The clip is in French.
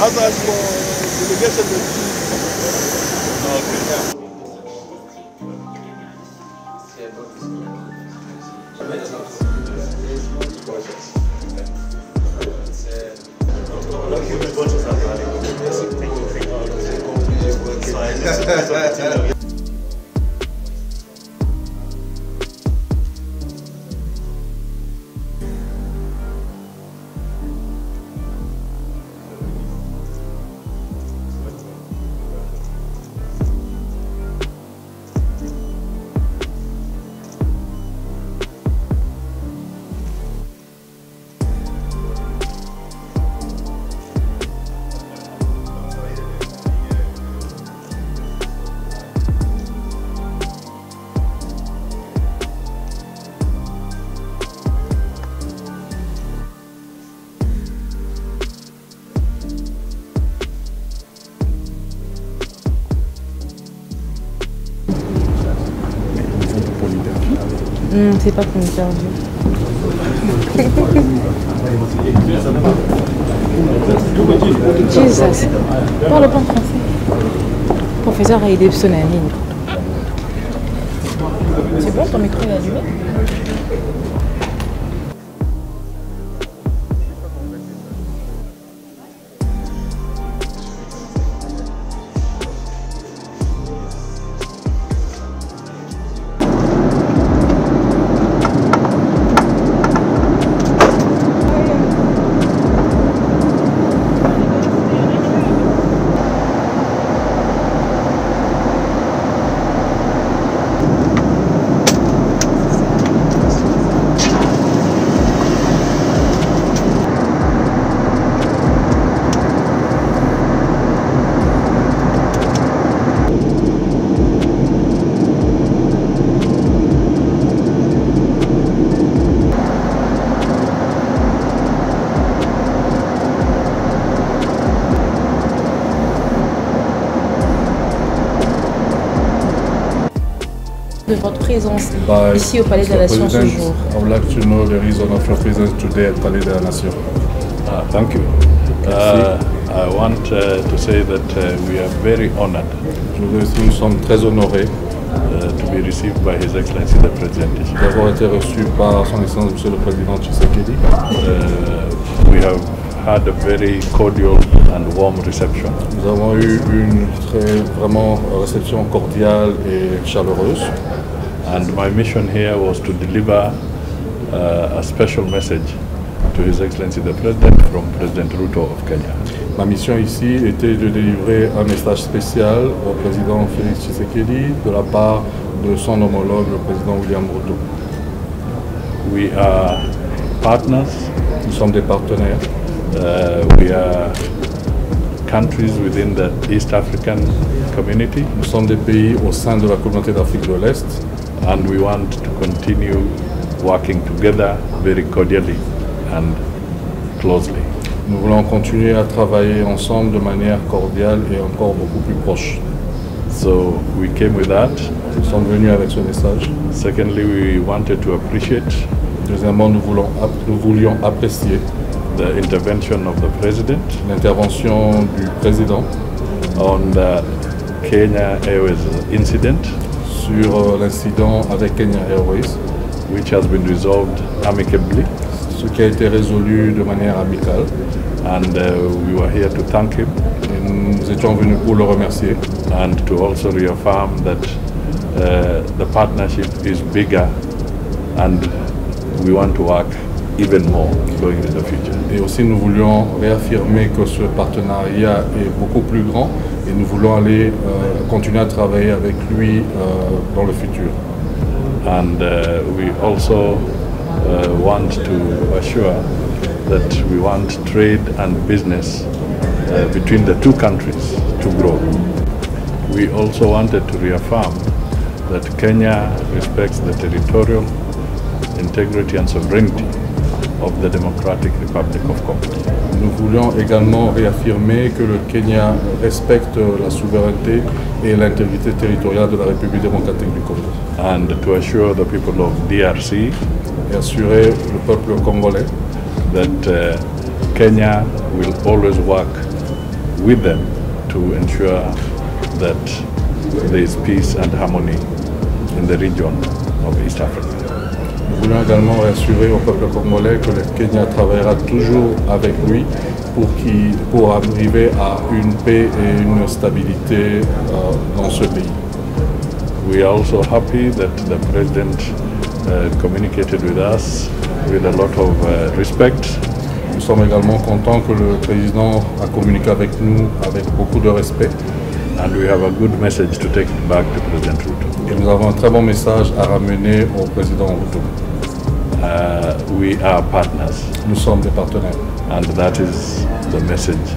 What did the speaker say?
هذا الديليجيشن أوكي Hmm, c'est pas pour l'interview. Jesus. Parle pas en français. Professeur Haïdé Sonani. C'est bon, ton micro est allumé de votre présence By ici au Palais de la. Nation ce President, jour. I would like to know the reason of your presence today at Palais de la Nation. Uh, thank you. Uh, I want uh, to say that uh, we are very honored nous sommes très honorés uh, to be received by His Excellency the President. d'avoir été reçus par son Excellence Monsieur le Président Tshisekedi. Uh, we have had a very cordial and warm reception. Nous avons eu une très vraiment réception cordiale et chaleureuse. And my mission here was to deliver uh, a special message to His Excellency the President from President Ruto of Kenya. Ma mission ici était de délivrer un message spécial au président Félix Tshisekedi de la part de son homologue, le président William Ruto. We are partners, Nous sommes des partenaires. Uh, we are countries within the East African community, Nous sommes des pays au sein de la communauté d'Afrique de l'Est and we want to continue working together very cordially and closely. Nous voulons continuer à travailler ensemble de manière cordiale et encore beaucoup plus proche. So we came with that. Nous sommes venus avec ce message. Secondly, we wanted to appreciate Deuxièmement, nous, voulons, nous voulions apprécier the intervention of the President l'intervention du président on the Kenya Airways incident, sur euh, l'incident avec Kenya Airways, which has been resolved amicably. ce qui a été résolu de manière amicale. And uh, we were here to thank him Et nous étions venus pour le remercier and to also reaffirm that uh, the partnership is bigger and we want to work even more going the future. et aussi nous voulions réaffirmer que ce partenariat est beaucoup plus grand et nous voulons aller euh, continuer à travailler avec lui euh, dans le futur. And uh, we also uh, want to assure that we want trade and business uh, between the two countries to grow. We also wanted to reaffirm that Kenya respects the territorial integrity and sovereignty of the Democratic Republic of Congo. Nous voulions également réaffirmer que le Kenya respecte la souveraineté et l'intégrité territoriale de la République démocratique du Congo and to assure the people of DRC et assurer le peuple congolais that uh, Kenya will always work with them to ensure that there is peace and harmony in the region of East Africa. Nous voulons également assurer au peuple congolais que le Kenya travaillera toujours avec lui pour, arriver à une paix et une stabilité euh, dans ce pays. We are also happy that the President uh, communicated with us with a lot of uh, respect Nous sommes également contents que le président a communiqué avec nous avec beaucoup de respect and we have a good message to take back to President Ruto. et nous avons un très bon message à ramener au président Ruto. Uh, we are partners Nous sommes des partenaires. and that is the message